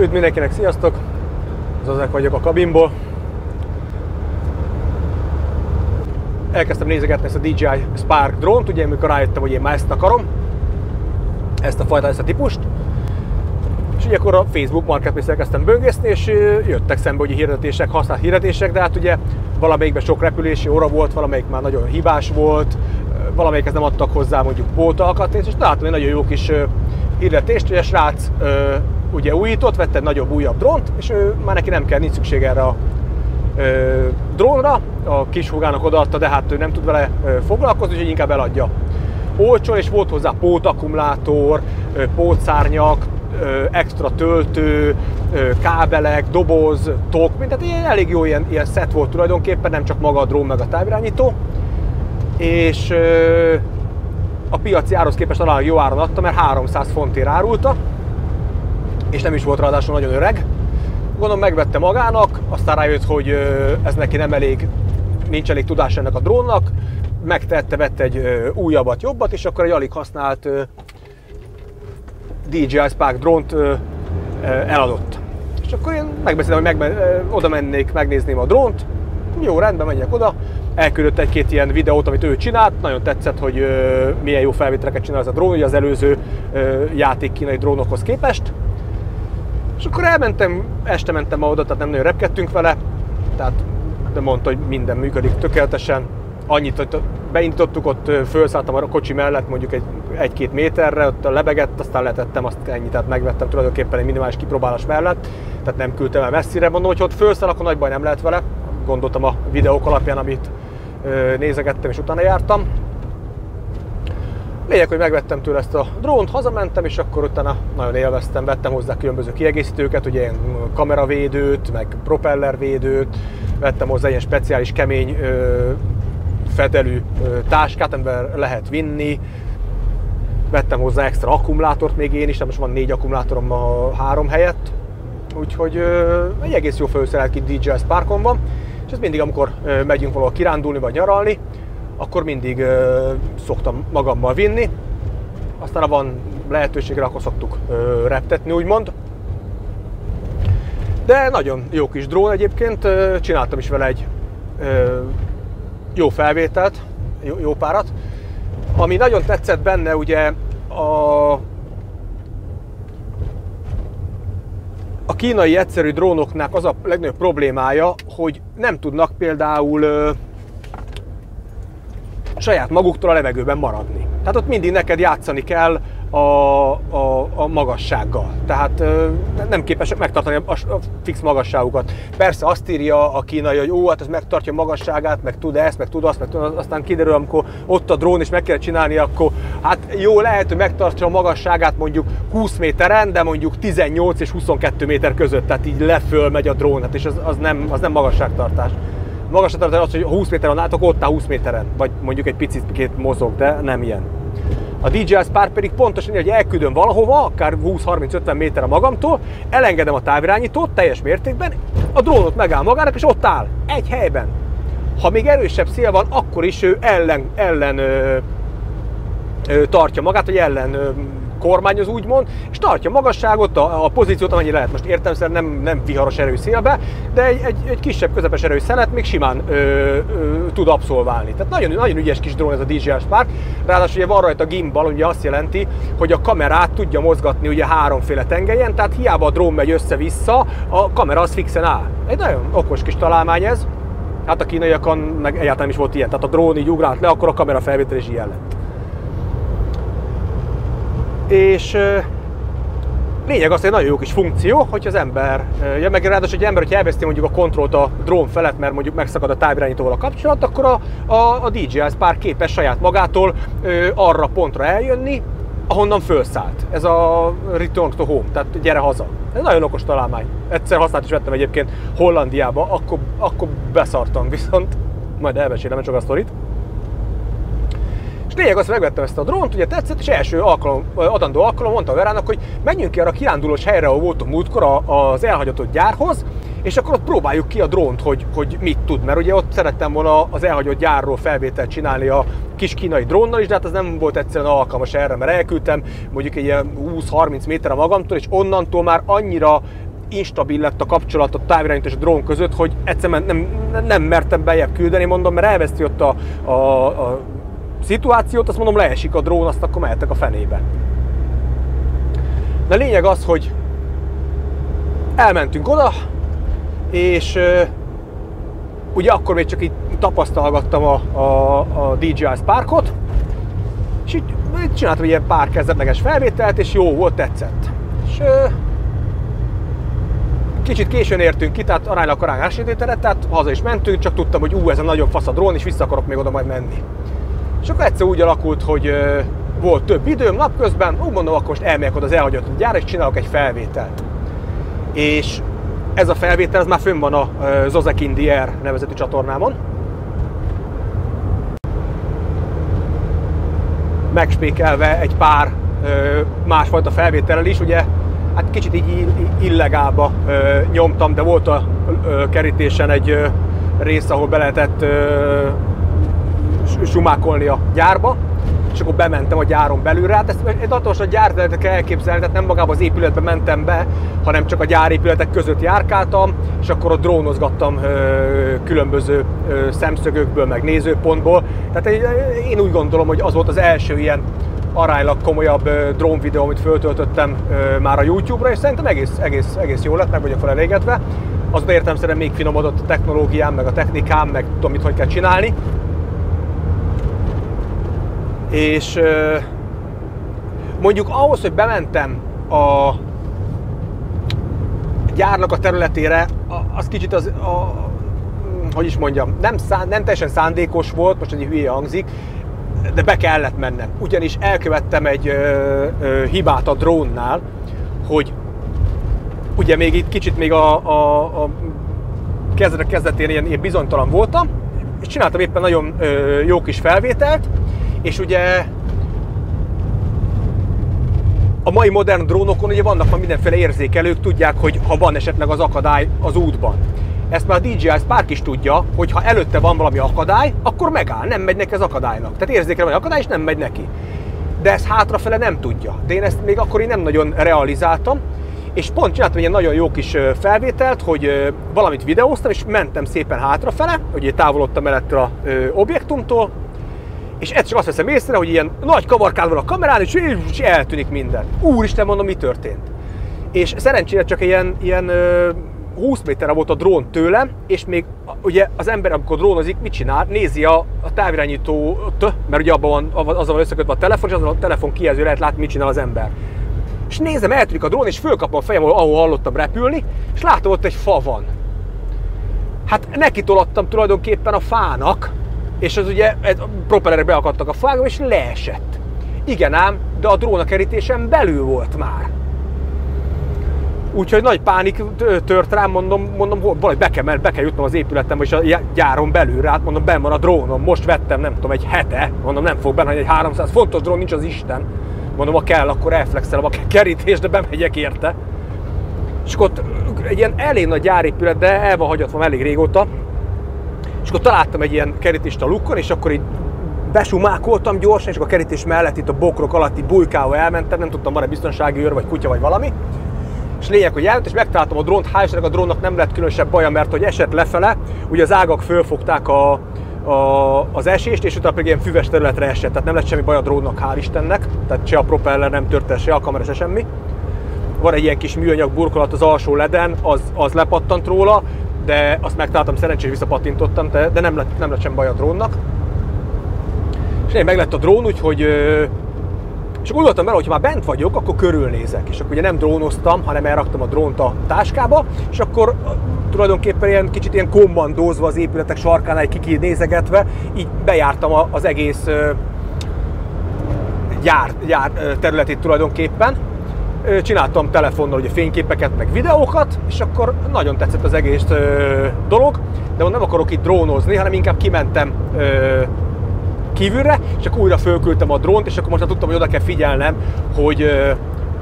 Üdv mindenkinek, sziasztok! Zazek vagyok a kabinból. Elkezdtem nézegetni ezt a DJI Spark drónt, ugye amikor rájöttem, hogy én már ezt akarom, ezt a fajta, ezt a típust. És ugye akkor a Facebook Marketplace-el kezdtem böngészni, és jöttek szembe ugye hirdetések, használt hirdetések, de hát ugye valamelyikben sok repülési óra volt, valamelyik már nagyon hibás volt, valamelyikhez nem adtak hozzá mondjuk pótalkatrész, és találtam egy nagyon jó kis hirdetést, hogy a srác ugye újított, vette egy nagyobb, újabb drónt, és ő már neki nem kell, nincs szükség erre a ö, drónra, a kis húgának odaadta, de hát ő nem tud vele ö, foglalkozni, úgyhogy inkább eladja. Olcsó, és volt hozzá pótakkumulátor, ö, pótszárnyak, ö, extra töltő, ö, kábelek, doboz, tok, mint tehát ilyen, elég jó ilyen, ilyen set volt tulajdonképpen, nem csak maga a drón meg a távirányító. És ö, a piaci árhoz képest talán jó áron adta, mert 300 fontért árulta, és nem is volt ráadásul nagyon öreg. Gondolom megvette magának, aztán rájött, hogy ez neki nem elég, nincs elég tudás ennek a drónnak, megtette, vett egy újabbat, jobbat, és akkor egy alig használt DJI Spark drónt eladott. És akkor én megbeszéltem, hogy meg, oda mennék, megnézném a drónt, jó, rendben, megyek oda, elküldött egy-két ilyen videót, amit ő csinált, nagyon tetszett, hogy ö, milyen jó felvételeket csinál ez a drón, ugye az előző ö, játék kínai drónokhoz képest. És akkor elmentem, este mentem oda, tehát nem nagyon repkedtünk vele, tehát de mondta, hogy minden működik tökéletesen. Annyit, hogy beindítottuk, ott felszálltam a kocsi mellett mondjuk egy, egy-két méterre, ott lebegett, aztán letettem azt ennyit, tehát megvettem tulajdonképpen egy minimális kipróbálás mellett, tehát nem küldtem el messzire. Mondom, hogy ott felszáll, akkor nagy baj nem lehet vele, gondoltam a videók alapján, amit nézegettem és utána jártam. Lényeg, hogy megvettem tőle ezt a drónt, hazamentem, és akkor utána nagyon élveztem, vettem hozzá különböző kiegészítőket, ugye ilyen kameravédőt, meg propellervédőt, vettem hozzá ilyen speciális kemény ö, fedelű ö, táskát, amiben lehet vinni, vettem hozzá extra akkumulátort még én is, most van négy akkumulátorom a három helyett, úgyhogy ö, egy egész jó felszerelt kit DJI Sparkon van, és ez mindig, amikor ö, megyünk valahol kirándulni vagy nyaralni, akkor mindig ö, szoktam magammal vinni. Aztán ha van lehetőségre, akkor szoktuk ö, reptetni, úgymond. De nagyon jó kis drón egyébként, csináltam is vele egy ö, jó felvételt, jó, jó párat. Ami nagyon tetszett benne, ugye a a kínai egyszerű drónoknak az a legnagyobb problémája, hogy nem tudnak például ö, saját maguktól a levegőben maradni. Tehát ott mindig neked játszani kell a, a, a magassággal. Tehát nem képesek megtartani a, a fix magasságukat. Persze azt írja a kínai, hogy ó, hát ez megtartja magasságát, meg tud ezt, meg tud azt, meg tud azt, aztán kiderül, amikor ott a drón és meg kell csinálni, akkor hát jó, lehet, hogy megtartja a magasságát mondjuk 20 méteren, de mondjuk 18 és 22 méter között, tehát így leföl megy a drón, hát és az, az, nem, az nem magasságtartás magasra az, hogy 20 méteren álltok, ott áll 20 méteren, vagy mondjuk egy picit két mozog, de nem ilyen. A DJI Spark pedig pontosan hogy elküldöm valahova, akár 20-30-50 méterre magamtól, elengedem a távirányítót teljes mértékben, a drónot megáll magának, és ott áll, egy helyben. Ha még erősebb szél van, akkor is ő ellen, ellen ö, ö, tartja magát, hogy ellen ö, kormányoz úgymond, és tartja magasságot, a, a pozíciót, amennyi lehet. Most értem nem, nem viharos erő szélbe, de egy, egy, egy kisebb, közepes erő szenet még simán ö, ö, tud abszolválni. Tehát nagyon, nagyon ügyes kis drón ez a DJI Spark. Ráadásul ugye van rajta gimbal, ugye azt jelenti, hogy a kamerát tudja mozgatni ugye háromféle tengelyen, tehát hiába a drón megy össze-vissza, a kamera az fixen áll. Egy nagyon okos kis találmány ez. Hát a kínaiakon meg egyáltalán is volt ilyen. Tehát a drón így ugrált le, akkor a kamera felvétel is ilyen lett és lényeg az, hogy nagyon jó kis funkció, hogy az ember, ja, meg ráadásul egy ember, hogy elveszti mondjuk a kontrollt a drón felett, mert mondjuk megszakad a távirányítóval a kapcsolat, akkor a, a, a DJI Spark képes saját magától ö, arra pontra eljönni, ahonnan felszállt. Ez a Return to Home, tehát gyere haza. Ez nagyon okos találmány. Egyszer használt is vettem egyébként Hollandiába, akkor, akkor beszartam viszont, majd elmesélem csak a sztorit. És lényeg az, megvettem ezt a drónt, ugye tetszett, és első alkalom, adandó alkalom mondta a Verának, hogy menjünk ki arra a kirándulós helyre, ahol voltunk múltkor az elhagyatott gyárhoz, és akkor ott próbáljuk ki a drónt, hogy, hogy mit tud, mert ugye ott szerettem volna az elhagyott gyárról felvételt csinálni a kis kínai drónnal is, de hát ez nem volt egyszerűen alkalmas erre, mert elküldtem mondjuk egy ilyen 20-30 méterre magamtól, és onnantól már annyira instabil lett a kapcsolat a távirányító és a drón között, hogy egyszerűen nem, nem mertem bejebb küldeni, mondom, mert elveszti ott a, a, a szituációt, azt mondom, leesik a drón, azt akkor mehetek a fenébe. De lényeg az, hogy elmentünk oda, és ugye akkor még csak így tapasztalgattam a, a, a DJI Sparkot, és így csináltam ilyen pár kezdetleges felvételt, és jó volt, tetszett. És kicsit későn értünk ki, tehát aránylag korán ásítőteret, tehát haza is mentünk, csak tudtam, hogy ú, ez a nagyon fasz a drón, és vissza akarok még oda majd menni. És akkor egyszer úgy alakult, hogy volt több időm napközben, úgy mondom, akkor most elmegyek oda az elhagyott gyár, és csinálok egy felvételt. És ez a felvétel, ez már fönn van a Zozek in the Air nevezetű csatornámon. Megspékelve egy pár másfajta felvétellel is, ugye hát kicsit így illegálba nyomtam, de volt a kerítésen egy rész, ahol be lehetett sumákolni a gyárba, és akkor bementem a gyáron belülre. Hát ezt egy hatalmas a gyár kell elképzelni, tehát nem magában az épületbe mentem be, hanem csak a gyárépületek között járkáltam, és akkor ott drónozgattam ö, különböző ö, szemszögökből, meg nézőpontból. Tehát én úgy gondolom, hogy az volt az első ilyen aránylag komolyabb ö, amit föltöltöttem már a YouTube-ra, és szerintem egész, egész, egész jó lett, meg vagyok fel elégedve. Azóta értem szerintem még finomodott a technológiám, meg a technikám, meg tudom, mit hogy kell csinálni és mondjuk ahhoz, hogy bementem a gyárnak a területére, az kicsit az, a, hogy is mondjam, nem, szán, nem teljesen szándékos volt, most egy hülye hangzik, de be kellett mennem. Ugyanis elkövettem egy ö, ö, hibát a drónnál, hogy ugye még itt kicsit még a, a, a kezdet kezdetén ilyen, ilyen bizonytalan voltam, és csináltam éppen nagyon ö, jó kis felvételt, ugye a mai modern drónokon ugye vannak már mindenféle érzékelők, tudják, hogy ha van esetleg az akadály az útban. Ezt már a DJI Spark is tudja, hogy ha előtte van valami akadály, akkor megáll, nem megy neki az akadálynak. Tehát érzékel van akadály, és nem megy neki. De ezt hátrafele nem tudja. De én ezt még akkor én nem nagyon realizáltam, és pont csináltam egy nagyon jó kis felvételt, hogy valamit videóztam, és mentem szépen hátrafele, hogy távolodtam el ettől a objektumtól, és ez csak azt veszem észre, hogy ilyen nagy kavarkád van a kamerán, és, és eltűnik minden. Úristen, mondom, mi történt? És szerencsére csak ilyen, ilyen 20 méterre volt a drón tőlem, és még ugye az ember, amikor drónozik, mit csinál? Nézi a, a távirányítót, mert ugye abban van, azzal van összekötve a telefon, és azon a telefon kijelző lehet látni, mit csinál az ember. És nézem, eltűnik a drón, és fölkapom a fejem, ahol hallottam repülni, és látom, ott egy fa van. Hát neki tolattam tulajdonképpen a fának, és az ugye a propellerre beakadtak a fágba, és leesett. Igen ám, de a drón kerítésen belül volt már. Úgyhogy nagy pánik tört rám, mondom, mondom, valahogy be kell, be kell jutnom az épületem, és a gyáron belül hát mondom, ben van a drónom, most vettem, nem tudom, egy hete, mondom, nem fog benne, egy 300 fontos drón, nincs az Isten. Mondom, ha kell, akkor elflexelem a kerítés, de bemegyek érte. És ott egy ilyen elég nagy gyárépület, de el van hagyatva elég régóta, és akkor találtam egy ilyen kerítést a lukkon, és akkor így besumákoltam gyorsan, és akkor a kerítés mellett itt a bokrok alatti bujkával elmentem, nem tudtam, van-e biztonsági őr, vagy kutya, vagy valami. És lényeg, hogy eljött, és megtaláltam a drónt, hál' a drónnak nem lett különösebb baja, mert hogy esett lefele, ugye az ágak fölfogták a, a, az esést, és utána pedig ilyen füves területre esett, tehát nem lett semmi baj a drónnak, hál' Istennek, tehát se a propeller nem tört el, se a kamera, se semmi. Van egy ilyen kis műanyag burkolat az alsó leden, az, az lepattant róla, de azt megtaláltam, szerencsére visszapatintottam, de, de nem, lett, nem lett sem baj a drónnak. És én meg lett a drón, úgyhogy és gondoltam vele, hogy ha már bent vagyok, akkor körülnézek. És akkor ugye nem drónoztam, hanem elraktam a drónt a táskába, és akkor tulajdonképpen ilyen kicsit ilyen kommandózva az épületek sarkánál, kiki nézegetve, így bejártam az egész gyár, gyár területét tulajdonképpen csináltam telefonnal ugye fényképeket, meg videókat, és akkor nagyon tetszett az egész ö, dolog, de nem akarok itt drónozni, hanem inkább kimentem ö, kívülre, és akkor újra fölküldtem a drónt, és akkor most tudtam, hogy oda kell figyelnem, hogy ö,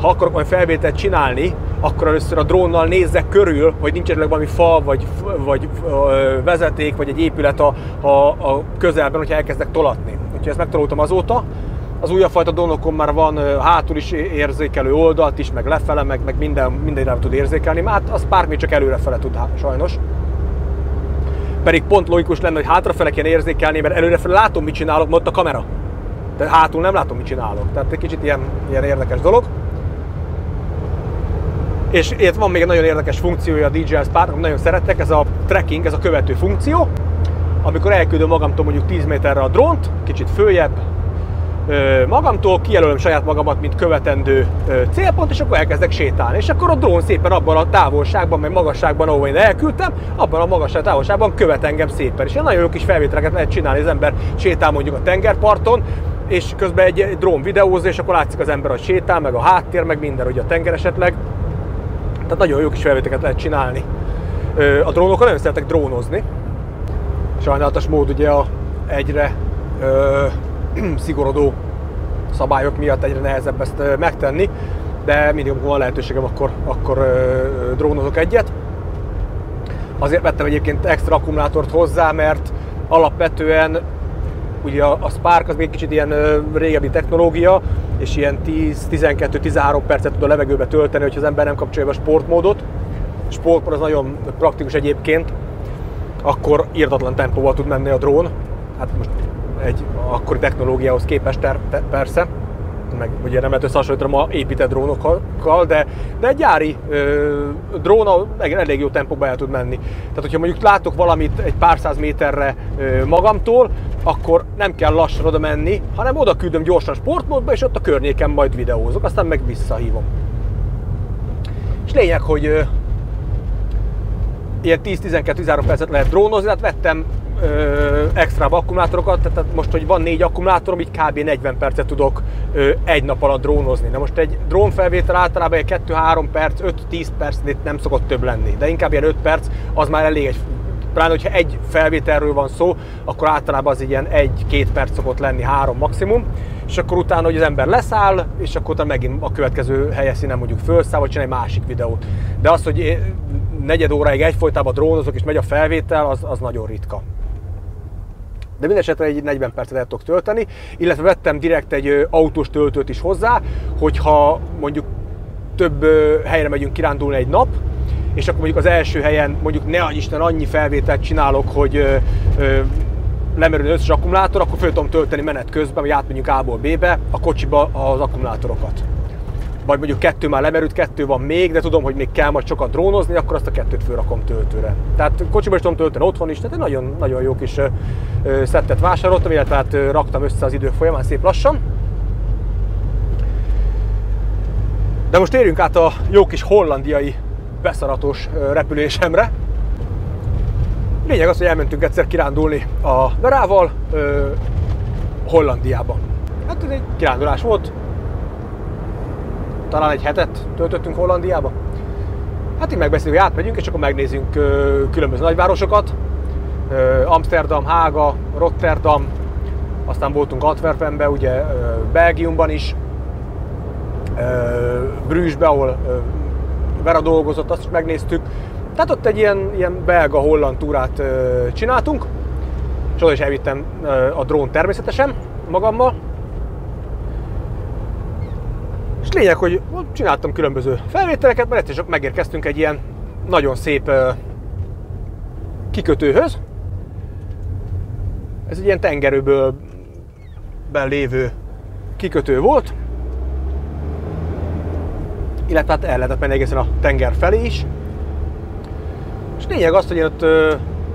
ha akarok majd felvételt csinálni, akkor először a drónnal nézzek körül, hogy nincs esetleg valami fa, vagy, vagy ö, vezeték, vagy egy épület a, a, a közelben, hogyha elkezdek tolatni. Úgyhogy ezt megtanultam azóta, Az újabb fajta drónokon már van hátul is érzékelő oldalt is, meg lefele, meg, meg minden, mindenre tud érzékelni. Hát az Spark még csak előrefele tud sajnos. Pedig pont logikus lenne, hogy hátrafele kéne érzékelni, mert előrefele látom, mit csinálok, ott a kamera. De hátul nem látom, mit csinálok. Tehát egy kicsit ilyen, ilyen érdekes dolog. És itt van még egy nagyon érdekes funkciója a DJI Spark, amit nagyon szerettek, ez a tracking, ez a követő funkció. Amikor elküldöm magamtól mondjuk 10 méterre a drónt, kicsit följebb, magamtól, kijelölöm saját magamat, mint követendő célpont, és akkor elkezdek sétálni. És akkor a drón szépen abban a távolságban, meg magasságban, ahol én elküldtem, abban a magasság távolságban követ engem szépen. És ilyen nagyon jó kis felvételeket lehet csinálni, az ember sétál mondjuk a tengerparton, és közben egy, drón videóz, és akkor látszik az ember, hogy sétál, meg a háttér, meg minden, hogy a tenger esetleg. Tehát nagyon jó kis felvételeket lehet csinálni. A drónokon nagyon szeretek drónozni. Sajnálatos mód ugye a egyre szigorodó szabályok miatt egyre nehezebb ezt megtenni, de mindig, amikor van lehetőségem, akkor, akkor drónozok egyet. Azért vettem egyébként extra akkumulátort hozzá, mert alapvetően ugye a, a Spark az még kicsit ilyen régebbi technológia, és ilyen 10-12-13 percet tud a levegőbe tölteni, hogyha az ember nem kapcsolja be a sportmódot. A sportmód az nagyon praktikus egyébként, akkor írtatlan tempóval tud menni a drón. Hát most egy akkori technológiához képest ter, te, persze, meg ugye nem lehet összehasonlítani ma épített drónokkal, de, de egy gyári ö, drón elég jó tempóban el tud menni. Tehát, hogyha mondjuk látok valamit egy pár száz méterre ö, magamtól, akkor nem kell lassan oda menni, hanem oda küldöm gyorsan sportmódba, és ott a környéken majd videózok, aztán meg visszahívom. És lényeg, hogy ö, ilyen 10-12-13 percet lehet drónozni, tehát vettem ö, extra akkumulátorokat, tehát most, hogy van négy akkumulátorom, így kb. 40 percet tudok ö, egy nap alatt drónozni. Na most egy drónfelvétel általában egy 2-3 perc, 5-10 perc nem szokott több lenni, de inkább ilyen 5 perc, az már elég egy pláne, hogyha egy felvételről van szó, akkor általában az ilyen 1-2 perc szokott lenni, három maximum, és akkor utána, hogy az ember leszáll, és akkor utána megint a következő helyeszínen mondjuk felszáll, vagy csinál egy másik videót. De az, hogy negyed óráig egyfolytában drónozok, és megy a felvétel, az, az nagyon ritka de minden esetre egy 40 percet el tudok tölteni, illetve vettem direkt egy autós töltőt is hozzá, hogyha mondjuk több helyre megyünk kirándulni egy nap, és akkor mondjuk az első helyen mondjuk ne Isten annyi felvételt csinálok, hogy ö, ö, lemerül összes akkumulátor, akkor föl tudom tölteni menet közben, hogy átmegyünk A-ból B-be a kocsiba az akkumulátorokat vagy mondjuk kettő már lemerült, kettő van még, de tudom, hogy még kell majd sokat drónozni, akkor azt a kettőt fölrakom töltőre. Tehát kocsiba is tudom tölteni otthon is, tehát egy nagyon, nagyon jó kis szettet vásároltam, illetve hát raktam össze az idők folyamán szép lassan. De most térjünk át a jó kis hollandiai beszaratos repülésemre. Lényeg az, hogy elmentünk egyszer kirándulni a Verával Hollandiába. Hát ez egy kirándulás volt, talán egy hetet töltöttünk Hollandiába. Hát így megbeszéljük, hogy átmegyünk, és akkor megnézzünk különböző nagyvárosokat. Amsterdam, Hága, Rotterdam, aztán voltunk Antwerpenbe, ugye Belgiumban is, Brüsszbe, ahol Vera dolgozott, azt is megnéztük. Tehát ott egy ilyen, ilyen belga-holland túrát csináltunk, és oda is elvittem a drón természetesen magammal, és lényeg, hogy csináltam különböző felvételeket, mert egyszer megérkeztünk egy ilyen nagyon szép kikötőhöz. Ez egy ilyen tengerőből lévő kikötő volt, illetve hát el lehetett menni egészen a tenger felé is. És lényeg az, hogy én ott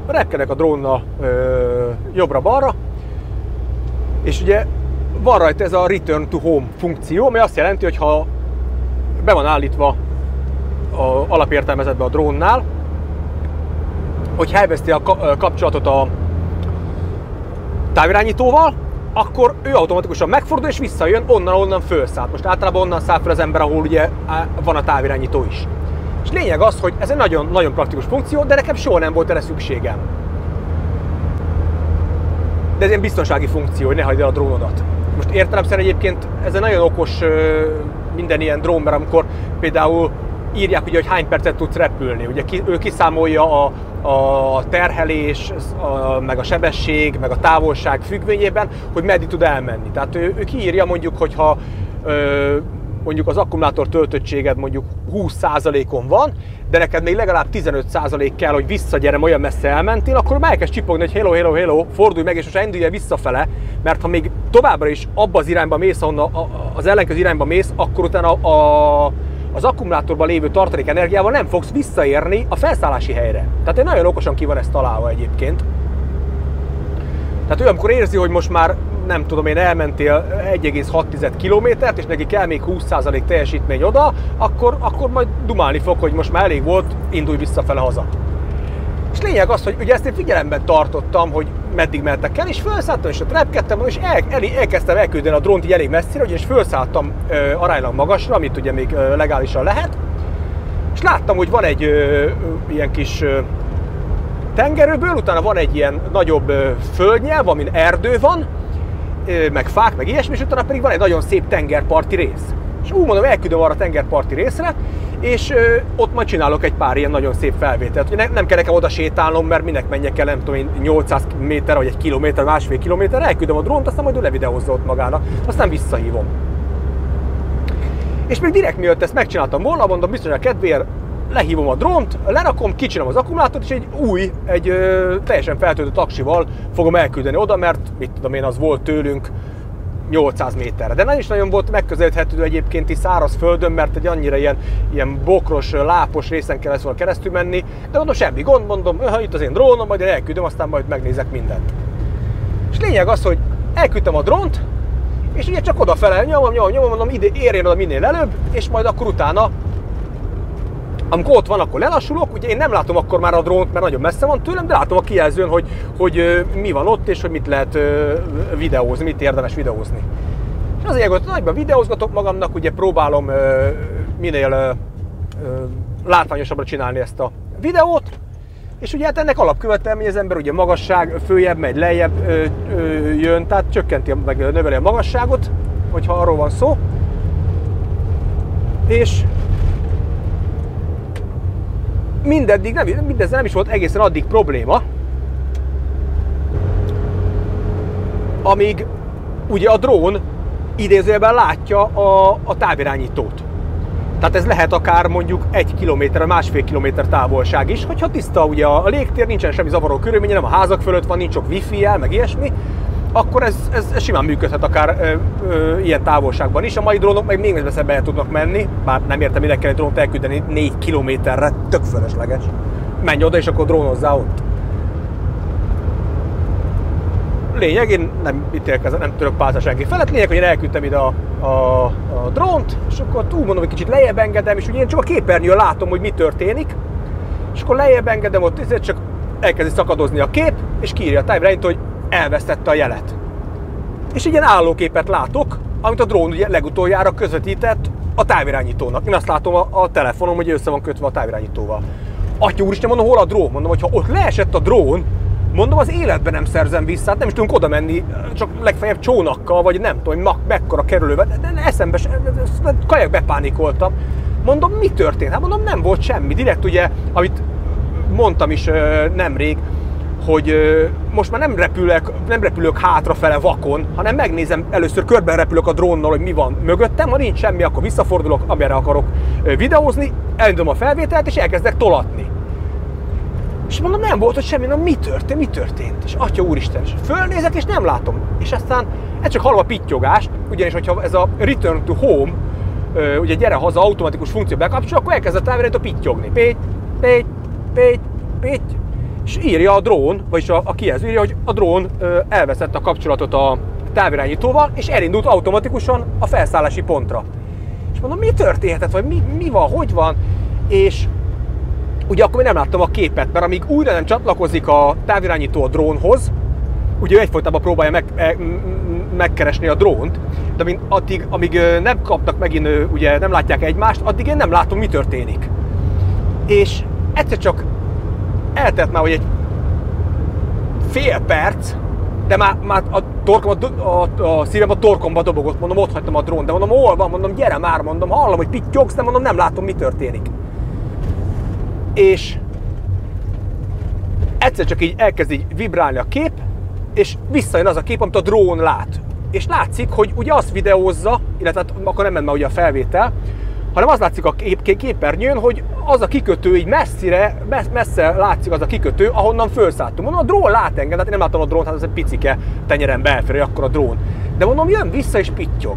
repkedek a drónnal jobbra-balra, és ugye van rajta ez a Return to Home funkció, ami azt jelenti, hogy ha be van állítva a alapértelmezetben a drónnál, hogy elveszti a kapcsolatot a távirányítóval, akkor ő automatikusan megfordul és visszajön, onnan-onnan felszállt. Most általában onnan száll fel az ember, ahol ugye van a távirányító is. És lényeg az, hogy ez egy nagyon, nagyon praktikus funkció, de nekem soha nem volt erre szükségem. De ez ilyen biztonsági funkció, hogy ne hagyd el a drónodat. Most értelemszerűen egyébként ez egy nagyon okos minden ilyen drón, mert amikor például írják, ugye, hogy hány percet tudsz repülni. Ugye ki, ő kiszámolja a, a terhelés, a, meg a sebesség, meg a távolság függvényében, hogy meddig tud elmenni. Tehát ő, ő kiírja mondjuk, hogyha ö, mondjuk az akkumulátor töltöttséged mondjuk 20%-on van, de neked még legalább 15% kell, hogy visszagyere, olyan messze elmentél, akkor már elkezd csipogni, hogy hello, hello, hello, fordulj meg, és most indulj visszafele, mert ha még továbbra is abba az irányba mész, ahonnan az ellenkező irányba mész, akkor utána a az akkumulátorban lévő tartalék energiával nem fogsz visszaérni a felszállási helyre. Tehát egy nagyon okosan ki van ez találva egyébként. Tehát ő amikor érzi, hogy most már nem tudom én, elmentél 1,6 kilométert, és neki kell még 20% teljesítmény oda, akkor, akkor majd dumálni fog, hogy most már elég volt, indulj visszafele haza. És lényeg az, hogy ugye ezt én figyelemben tartottam, hogy meddig mentek el, és felszálltam, és a repkedtem, és el, el, elkezdtem elküldeni a drónt így elég messzire, ugyanis felszálltam ö, aránylag magasra, amit ugye még ö, legálisan lehet, és láttam, hogy van egy ö, ilyen kis ö, tengerőből, utána van egy ilyen nagyobb ö, földnyelv, amin erdő van, meg fák, meg ilyesmi, és utána pedig van egy nagyon szép tengerparti rész. És úgy mondom, elküldöm arra a tengerparti részre, és ö, ott majd csinálok egy pár ilyen nagyon szép felvételt. Ne, nem kell nekem oda sétálnom, mert minek menjek el, nem tudom én, 800 méter, vagy egy kilométer, másfél kilométer, elküldöm a drónt, aztán majd ő levideózza ott magának, aztán visszahívom. És még direkt miatt ezt megcsináltam volna, mondom biztos, a kedvéért lehívom a drónt, lerakom, kicsinom az akkumulátort, és egy új, egy ö, teljesen feltöltött aksival fogom elküldeni oda, mert mit tudom én, az volt tőlünk 800 méterre. De nem is nagyon volt megközelíthető egyébként is száraz földön, mert egy annyira ilyen, ilyen bokros, lápos részen kellett volna keresztül menni. De mondom, semmi gond, mondom, ha itt az én drónom, majd én elküldöm, aztán majd megnézek mindent. És lényeg az, hogy elküldtem a drónt, és ugye csak odafele nyomom, nyomom, nyomom, mondom, ide érjen oda minél előbb, és majd akkor utána amikor ott van, akkor lelassulok, ugye én nem látom akkor már a drónt, mert nagyon messze van tőlem, de látom a kijelzőn, hogy, hogy mi van ott, és hogy mit lehet videózni, mit érdemes videózni. És azért hogy nagyban videózgatok magamnak, ugye próbálom minél látványosabbra csinálni ezt a videót, és ugye hát ennek alapkövetelmény az ember ugye magasság, följebb megy, lejjebb jön, tehát csökkenti, meg növeli a magasságot, hogyha arról van szó. És mindeddig nem, mindezzel nem is volt egészen addig probléma, amíg ugye a drón idézőjelben látja a, a távirányítót. Tehát ez lehet akár mondjuk egy kilométer, másfél kilométer távolság is, hogyha tiszta ugye a légtér, nincsen semmi zavaró körülménye, nem a házak fölött van, nincs sok wifi-jel, meg ilyesmi, akkor ez, ez, simán működhet akár ö, ö, ilyen távolságban is. A mai drónok meg még messzebbre el tudnak menni, bár nem értem, mire kell egy drónt elküldeni 4 kilométerre, tök fölösleges. Menj oda, és akkor drónozzá ott. Lényeg, én nem ítélkezem, nem török pálca senki felett. Lényeg, hogy én elküldtem ide a, a, a drónt, és akkor túl mondom, hogy kicsit lejjebb engedem, és ugye én csak a képernyőn látom, hogy mi történik, és akkor lejjebb engedem ott, csak elkezdi szakadozni a kép, és kiírja a time hogy elvesztette a jelet. És egy ilyen állóképet látok, amit a drón ugye legutoljára közvetített a távirányítónak. Én azt látom a, a telefonom, hogy össze van kötve a távirányítóval. Atya úristen, mondom, hol a drón? Mondom, hogy ha ott leesett a drón, mondom, az életben nem szerzem vissza, hát nem is tudunk oda menni, csak legfeljebb csónakkal, vagy nem tudom, hogy mekkora kerülővel, de, de eszembe, kajak bepánikoltam. Mondom, mi történt? Hát mondom, nem volt semmi. Direkt ugye, amit mondtam is nemrég, hogy most már nem repülök, nem repülök hátrafele vakon, hanem megnézem, először körben repülök a drónnal, hogy mi van mögöttem, ha nincs semmi, akkor visszafordulok, amire akarok videózni, elindulom a felvételt, és elkezdek tolatni. És mondom, nem volt hogy semmi, na mi történt, mi történt? És atya úristen, és fölnézek, és nem látom. És aztán ez csak hallom a pittyogást, ugyanis hogyha ez a return to home, ugye gyere haza automatikus funkció bekapcsol, akkor elkezdett a pittyogni. Péty, péty, péty, péty, és írja a drón, vagyis a, a kijelző írja, hogy a drón ö, elveszett a kapcsolatot a távirányítóval, és elindult automatikusan a felszállási pontra. És mondom, mi történhetett, vagy mi, mi van, hogy van, és ugye akkor nem láttam a képet, mert amíg újra nem csatlakozik a távirányító a drónhoz, ugye egyfolytában próbálja meg, e, megkeresni a drónt, de amíg, addig, amíg nem kapnak megint, ugye nem látják egymást, addig én nem látom, mi történik. És egyszer csak eltelt már, hogy egy fél perc, de már, már a, torkom, a, a, a szívem a torkomba dobogott, mondom, ott hagytam a drón, de mondom, hol van, mondom, gyere már, mondom, hallom, hogy pittyogsz, de mondom, nem látom, mi történik. És egyszer csak így elkezd így vibrálni a kép, és visszajön az a kép, amit a drón lát. És látszik, hogy ugye azt videózza, illetve hát akkor nem ment már ugye a felvétel, hanem az látszik a kép, képernyőn, hogy az a kikötő így messzire, messze látszik az a kikötő, ahonnan felszálltunk. Mondom, a drón lát engem, hát én nem látom a drónt, hát ez egy picike tenyeren belfér, akkor a drón. De mondom, jön vissza és pittyog.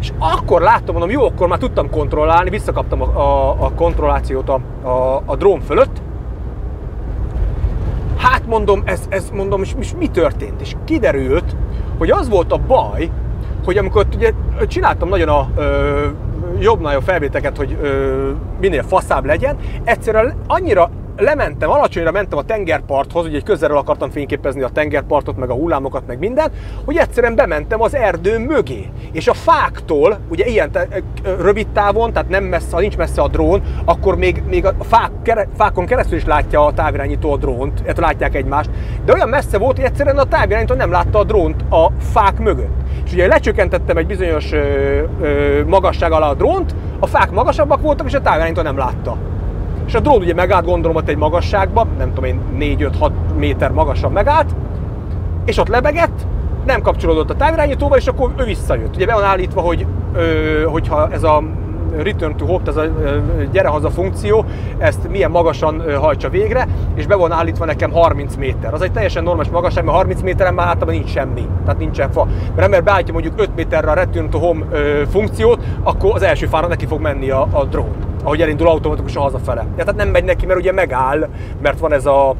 És akkor láttam, mondom, jó, akkor már tudtam kontrollálni, visszakaptam a, a, a kontrollációt a, a, a drón fölött. Hát mondom, ez, ez mondom, és, és mi történt? És kiderült, hogy az volt a baj, hogy amikor ugye csináltam nagyon a jobb a felvéteket, hogy ö, minél faszább legyen, egyszerűen annyira lementem, alacsonyra mentem a tengerparthoz, ugye egy közelről akartam fényképezni a tengerpartot, meg a hullámokat, meg minden, hogy egyszerűen bementem az erdő mögé. És a fáktól, ugye ilyen rövid távon, tehát nem messze, ha nincs messze a drón, akkor még, még a fák, kere, fákon keresztül is látja a távirányító a drónt, illetve látják egymást, de olyan messze volt, hogy egyszerűen a távirányító nem látta a drónt a fák mögött. És ugye lecsökkentettem egy bizonyos ö, ö, magasság alá a drónt, a fák magasabbak voltak, és a távirányító nem látta és a drón ugye megállt, gondolom ott egy magasságban, nem tudom én, 4-5-6 méter magasan megállt, és ott lebegett, nem kapcsolódott a távirányítóval, és akkor ő visszajött. Ugye be van állítva, hogy ö, hogyha ez a return to hope, ez a gyere haza funkció, ezt milyen magasan hajtsa végre, és be van állítva nekem 30 méter. Az egy teljesen normális magasság, mert 30 méteren már általában nincs semmi, tehát nincsen fa. Mert ember beállítja mondjuk 5 méterre a return to home funkciót, akkor az első fára neki fog menni a, a drón, ahogy elindul automatikusan hazafele. Ja, tehát nem megy neki, mert ugye megáll, mert van ez a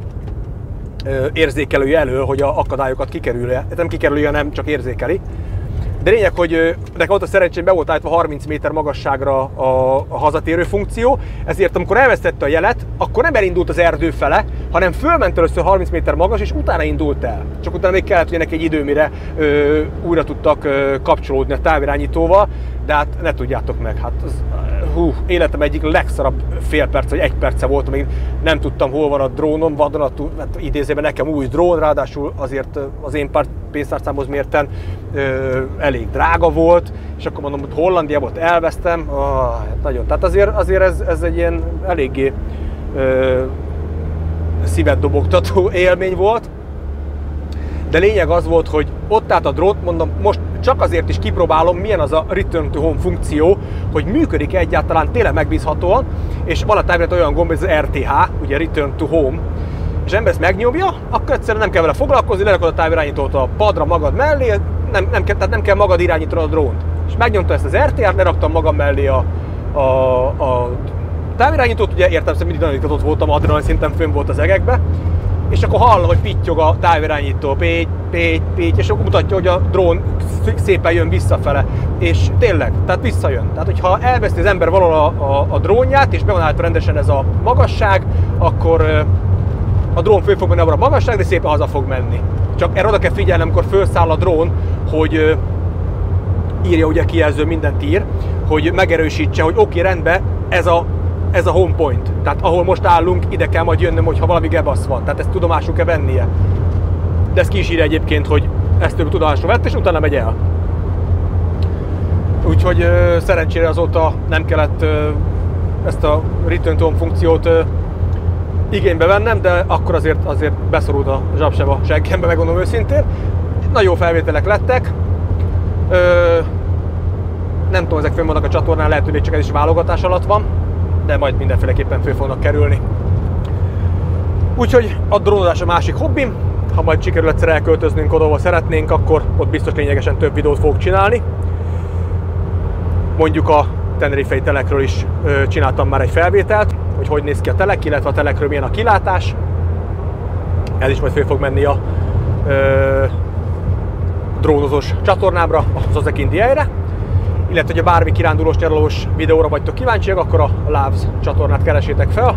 érzékelője elő, hogy a akadályokat kikerülje. Nem kikerülje, hanem csak érzékeli. De lényeg, hogy nekem ott a szerencsém be volt állítva 30 méter magasságra a, a hazatérő funkció, ezért amikor elvesztette a jelet, akkor nem elindult az erdő fele, hanem fölment először 30 méter magas, és utána indult el. Csak utána még kellett ugye neki egy idő, mire ö, újra tudtak ö, kapcsolódni a távirányítóval, de hát ne tudjátok meg, hát az, hú, életem egyik legszarabb fél perc, vagy egy perce volt, amíg nem tudtam, hol van a drónom, vadonatú, hát idézében nekem új drón, ráadásul azért az én pénztárcámhoz mérten ö, elég drága volt, és akkor mondom, hogy Hollandiában ott elvesztem, hát nagyon. Tehát azért, azért ez, ez egy ilyen eléggé ö, szívet dobogtató élmény volt, de lényeg az volt, hogy ott át a drót, mondom, most csak azért is kipróbálom, milyen az a Return to Home funkció, hogy működik -e egyáltalán tényleg megbízhatóan, és van a távirányító olyan gomb, ez az RTH, ugye Return to Home, és ember ezt megnyomja, akkor egyszerűen nem kell vele foglalkozni, lerakod a távirányítót a padra magad mellé, nem, nem, tehát nem kell magad irányítani a drónt. És megnyomta ezt az RTR-t, leraktam magam mellé a, a, a távirányítót, ugye értem, hogy mindig nagyon voltam, adrenalin szinten fönn volt az egekbe, és akkor hallom, hogy pittyog a távirányító, pégy, pégy, pégy, és akkor mutatja, hogy a drón szépen jön visszafele. És tényleg, tehát visszajön. Tehát, hogyha elveszti az ember valahol a, a, a drónját, és be van rendesen ez a magasság, akkor a drón föl fog menni a magasság, de szépen haza fog menni. Csak erre oda kell figyelni, amikor felszáll a drón, hogy írja ugye kijelző mindent ír, hogy megerősítse, hogy oké, okay, rendben, ez a ez a home point. Tehát ahol most állunk, ide kell majd jönnöm, hogyha valami gebasz van. Tehát ezt tudomásul kell vennie. De ezt ki is írja egyébként, hogy ezt több tudomásra vett, és utána megy el. Úgyhogy ö, szerencsére azóta nem kellett ö, ezt a return to home funkciót ö, igénybe vennem, de akkor azért, azért beszorult a zsabseb a seggembe, megmondom őszintén. Nagyon jó felvételek lettek. Ö, nem tudom, ezek fönn vannak a csatornán, lehet, hogy még csak ez is válogatás alatt van de majd mindenféleképpen fő fognak kerülni. Úgyhogy a drónozás a másik hobbim, ha majd sikerül egyszer elköltöznünk oda, ahol szeretnénk, akkor ott biztos lényegesen több videót fogok csinálni. Mondjuk a Tenerife telekről is ö, csináltam már egy felvételt, hogy hogy néz ki a telek, illetve a telekről milyen a kilátás. Ez is majd fő fog menni a ö, drónozós csatornámra, az Ozek Indiaire illetve ha bármi kirándulós, nyaralós videóra vagytok kíváncsiak, akkor a Loves csatornát keresétek fel.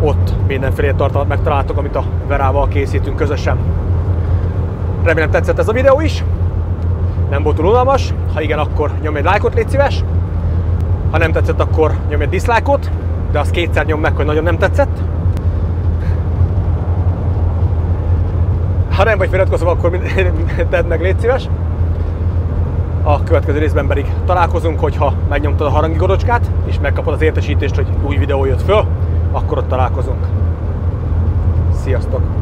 Ott mindenféle tartalmat megtaláltok, amit a Verával készítünk közösen. Remélem tetszett ez a videó is. Nem volt túl unalmas. Ha igen, akkor nyomj egy lájkot, légy szíves. Ha nem tetszett, akkor nyomj egy dislike-ot, de azt kétszer nyom meg, hogy nagyon nem tetszett. Ha nem vagy feliratkozva, akkor tedd meg, légy szíves. A következő részben pedig találkozunk, hogyha megnyomtad a harangi gorocskát, és megkapod az értesítést, hogy új videó jött föl, akkor ott találkozunk. Sziasztok!